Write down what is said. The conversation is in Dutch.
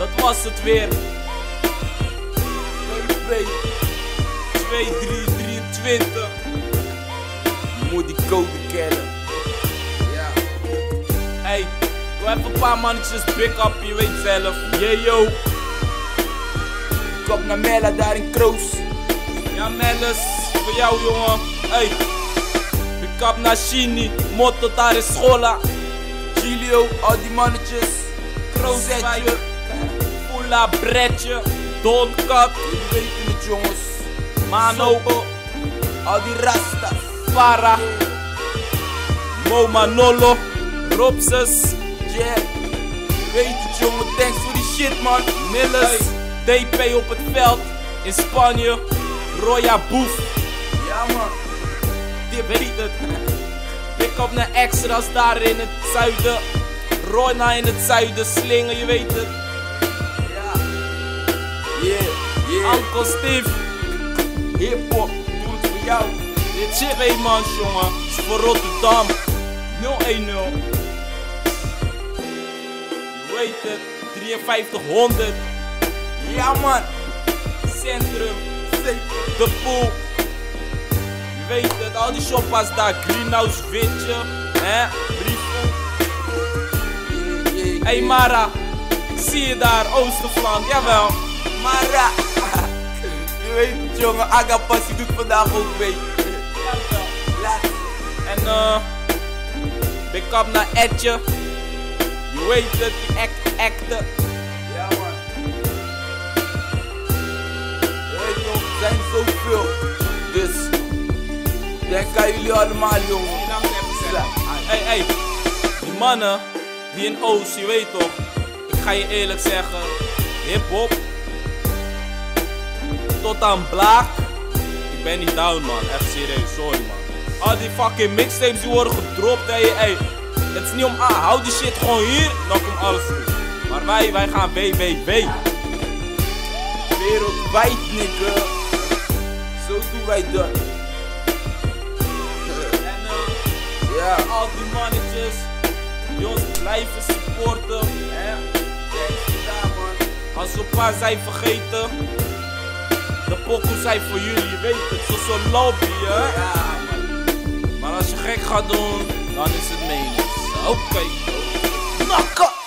dat was het weer. 2, 2, 3, 23. Je moet die code kennen. Ja. Hey, doe even een paar mannetjes big up, je weet zelf. Yeah yo. Kom naar Mella daar in Kroos. Ja, Mellis, voor jou jongen. Hey, big up naar Shini, Motto daar in Schola. Gilio, al die mannetjes. Kroosetje, Fula Bretje, Donkat, Jullie weten het jongens. Mano, Al die rastas. Para, Mo Manolo, Robses, Yeah. Je weet het jongen. Thanks voor die shit man. Milles, DP op het veld in Spanje, Roya Boef. Ja man. Je weet het. Pick up naar extra's daar in het zuiden. Rona in het zuiden, slingen, je weet het. Yeah. Uncle Steve, Hip hop. Doe het voor jou. dit shit twee man jongen, is voor Rotterdam. 010. Je weet het, 5300. Ja man. Centrum, de pool. Je weet het, al die shoppas daar, Greenhouse, Witje, hè, yeah, Hey. Mara, zie je daar, Oosterflank, jawel. Mara. Jongen. Agapas die doet vandaag ook mee. En eh, big up naar Etje. Je weet het, die act, acten. Ja man. Weet nog, er zijn zoveel. Dus. Denk aan jullie allemaal jongen. Hey, hey, die mannen, die in Oost, je weet toch. Ik ga je eerlijk zeggen, hip-hop. Tot aan Blaak. Ik ben niet down, man. Echt serieus, sorry, man. Al die fucking mixtapes die worden gedropt, hey, hey. Het is niet om aan, hou die shit gewoon hier, dan komt alles goed. Maar wij, wij gaan WWW. Wereldwijd nigga. Zo doen wij dat. En eh, Ja. al die mannetjes die ons blijven supporten. Man. Als we een paar zijn vergeten, de pokoe zijn voor jullie, je weet het, zo'n lobby, hè? Ja man. Maar als je gek gaat doen, dan is het menens. Oké. Nakken.